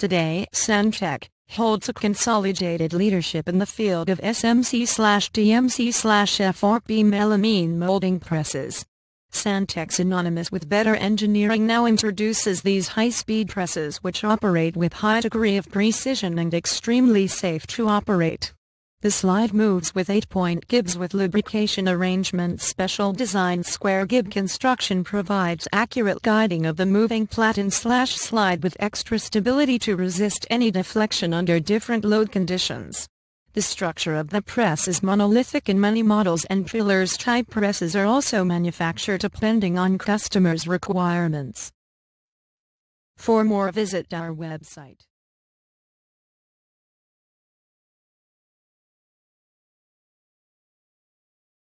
Today, Santec holds a consolidated leadership in the field of SMC-DMC-FRP melamine molding presses. Santec synonymous with better engineering now introduces these high-speed presses which operate with high degree of precision and extremely safe to operate. The slide moves with 8-point gibs with lubrication arrangement special design square gib construction provides accurate guiding of the moving platen slash slide with extra stability to resist any deflection under different load conditions. The structure of the press is monolithic in many models and pillars type presses are also manufactured depending on customers' requirements. For more visit our website.